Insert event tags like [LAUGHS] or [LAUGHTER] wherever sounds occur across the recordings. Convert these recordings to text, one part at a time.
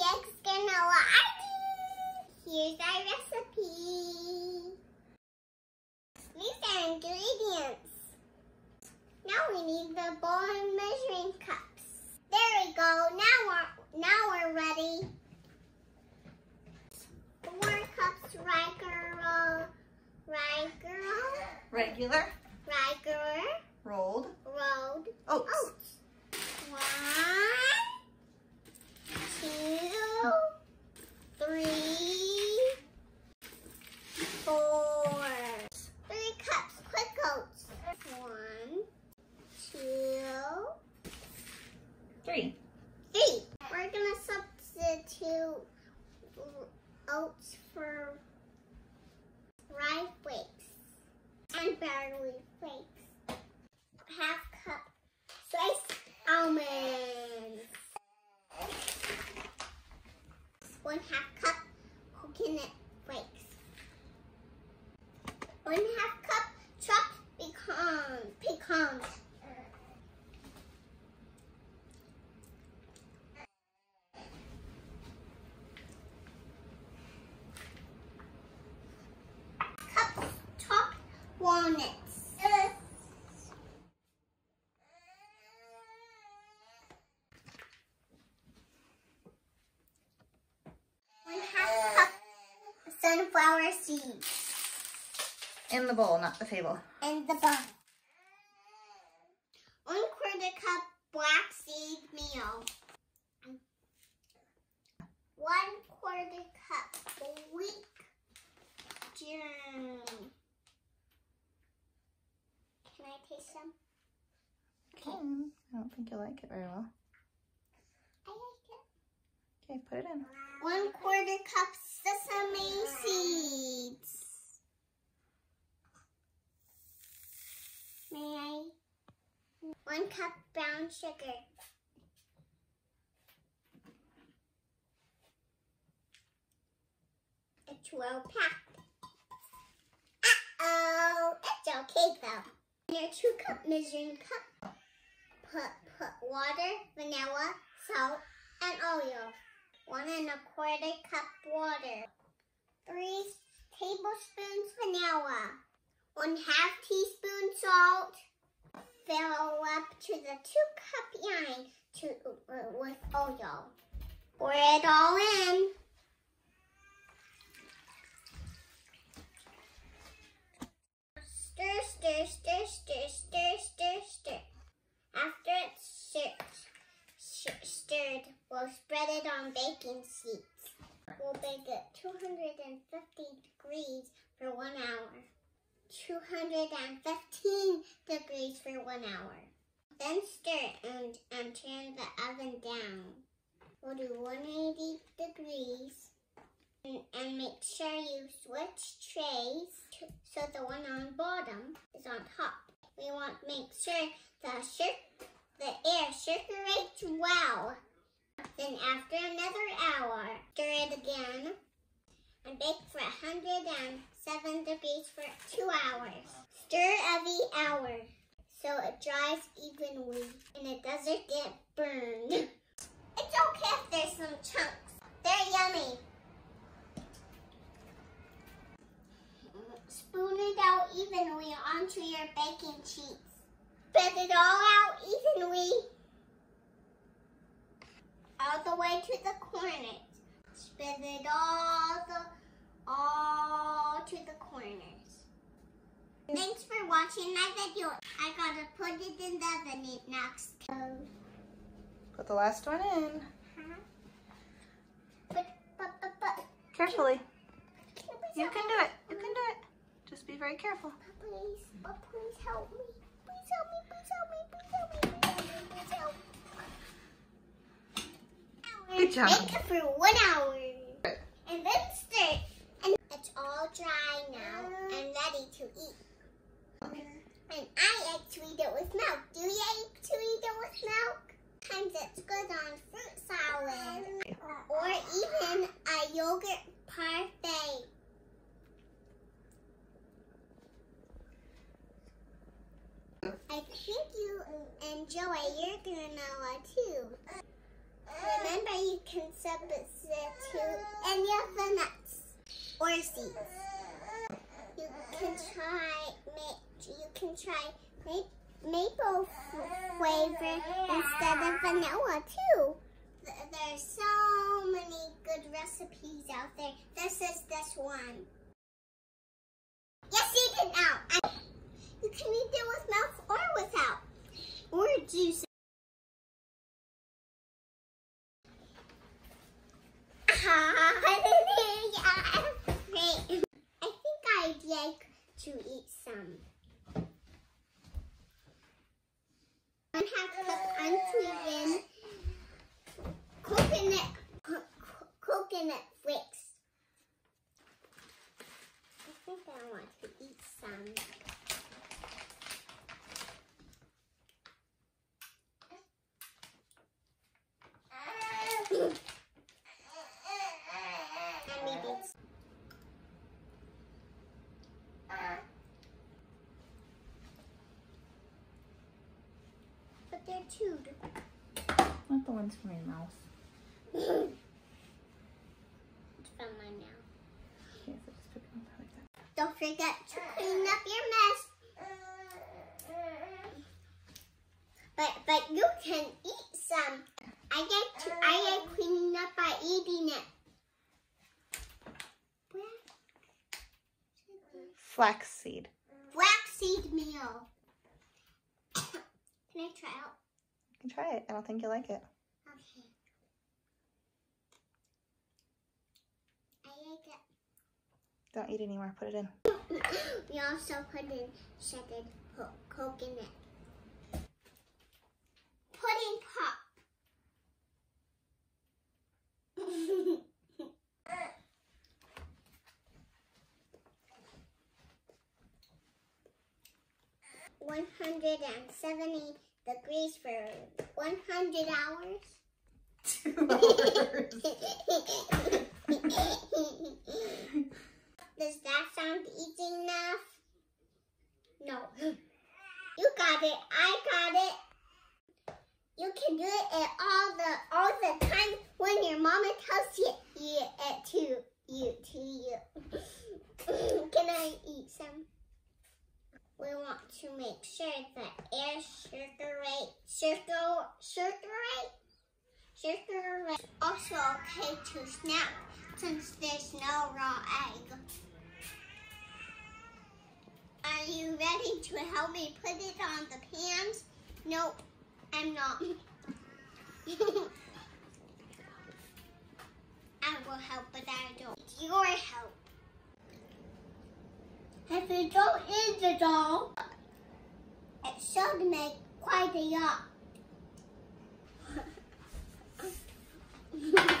Jake's Granola. Here's our recipe. These are ingredients. Now we need the bowl and measuring cups. There we go. Now we're now we're ready. Four cups Riker, Riker, Regular, Riker, rolled, rolled oats. oats. One, two, three, four. Three cups quick oats. One, two, Three. three. We're gonna substitute oats for rye flakes and barley flakes. Half cup sliced almonds. One half cup coconut flakes. One half cup chopped pecan, pecans. Cup chopped walnuts. One half cup seeds In the bowl, not the table. in the bowl. One quarter cup flaxseed meal. One quarter cup wheat germ. Can I taste some? Okay. Hmm, I don't think you'll like it very well. I like it. Okay, put it in. One quarter cup sesame seeds. May I? One cup brown sugar. It's well packed. Uh-oh, it's okay though. In your two cup measuring cup, put, put water, vanilla, salt, and oil one and a quarter cup water, three tablespoons vanilla, one half teaspoon salt, fill up to the two cup yarn to, uh, with oil. Pour it all in. Stir, stir, stir, stir, stir, stir, stir. After it's stirred, sh- stirred, we'll baking sheets. We'll bake at 250 degrees for one hour. 215 degrees for one hour. Then stir and, and turn the oven down. We'll do 180 degrees and, and make sure you switch trays to, so the one on bottom is on top. We want to make sure the the air circulates well. Then after another hour, stir it again and bake for 107 degrees for two hours. Stir every hour so it dries evenly and it doesn't get burned. It's okay if there's some chunks. They're yummy. Spoon it out evenly onto your baking sheets. Spread it all out evenly. To the corners. Spread it all the all to the corners. Thanks for watching my video. I gotta put it in the oven next. Put the last one in. Uh-huh. But, but, but, but, Carefully. can you You can do it. You can do it. Just be very careful. Please, but please help me. Please help me, please help me, please help me, please help me, please help me. Good job. Bake it for one hour. And then stir. And it's all dry now and ready to eat. And I like to eat it with milk. Do you like to eat it with milk? Sometimes it's good on fruit salad. Or even a yogurt parfait. I think you enjoy your granola too. Remember, you can substitute any of the nuts or seeds. You can try you can try ma- maple flavor instead of vanilla too. There's so many good recipes out there. This is this one. Yes, eat it now. You can eat it with mouth or without, or juice. Great. I think I'd like to eat some. One half cup unsweetened coconut co- co- coconut flakes. I think I want to eat some. And maybe it's But they're chewed. Not the ones from your mouth. it's from my mouth. Okay, so just pick them up like that. Don't forget to clean up your mess. But but you can eat some. I get to I get cleaning up by eating it. Flaxseed. Flaxseed meal. Can I try out? You can try it. I don't think you'll like it. Okay. I like it. Don't eat anymore. Put it in. [COUGHS] we also put in shredded coconut. 170 degrees for 100 hours? Two hours. [LAUGHS] Does that sound easy enough? No. You got it. I got it. You can do it at all the all the time when your mama tells you, you it to you to you. To make sure the air circulate circle circulate circulate. Also okay to snap since there's no raw egg. Are you ready to help me put it on the pans? Nope, I'm not. [LAUGHS] I will help, but I don't. need Your help. If you don't eat the all, it should make quite a lot. [LAUGHS]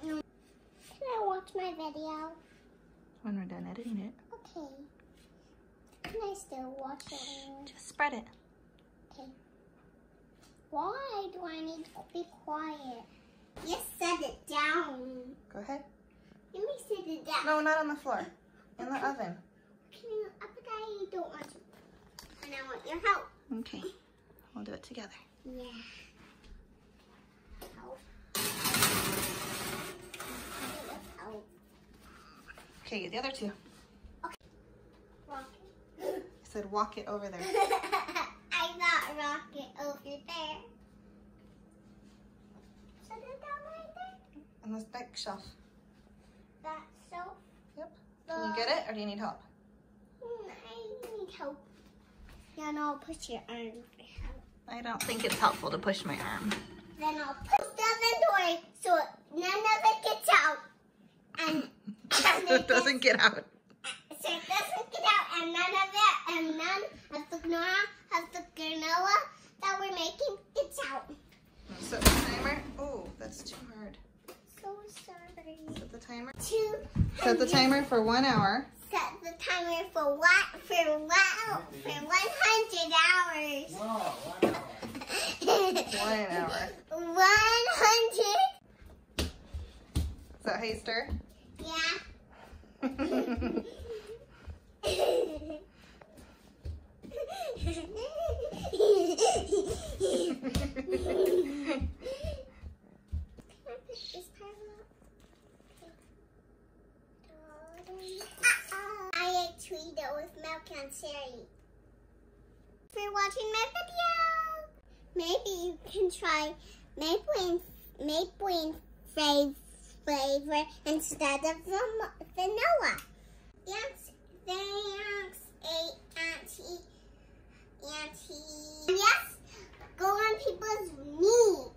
Can I watch my video? When we're done editing it, Okay. Can I still watch it? just spread it. Okay. Why do I need to be quiet? Just set it down. Go ahead. Let me sit it down. No, not on the floor. In the oven. Can you, but I don't want to. And I want your help. Okay. We'll do it together. Yeah. Help. Help. Okay, the other two. Said walk it over there. [LAUGHS] I'm got rocket over there. Set it down right there. On this back shelf. That's so. Yep. Can you get it or do you need help? Mm, I need help. No, I'll push your arm for help. I don't think it's helpful to push my arm. Then I'll push down the door so none of it gets out. And, and [LAUGHS] so it doesn't get out. so it doesn't get out and none of it and none of the granola of the granola that we're making gets out. Set the timer. Oh, that's too hard. So sorry. Set the timer. Two. Set the timer for one hour. Set the the timer for what? For what? For 100 hours. One hour. 100? Is that how you stir? Yeah. [LAUGHS] With milk and. For watching my video, maybe you can try maple and maple flavor instead of vanilla. Yes, thanks, Auntie. Auntie. Yes, go on people's knees.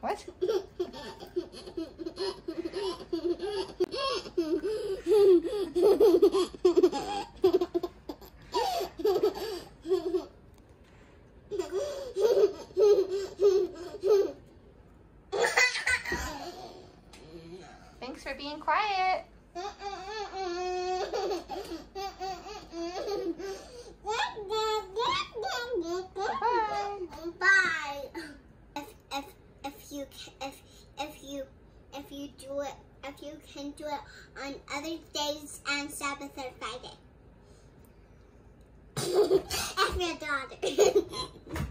What? [LAUGHS] Thanks for being quiet. Bye. Bye. If if if you ca- if if you if you do it if you can do it on other days and Sabbath or Friday. [LAUGHS] if your daughter. [LAUGHS]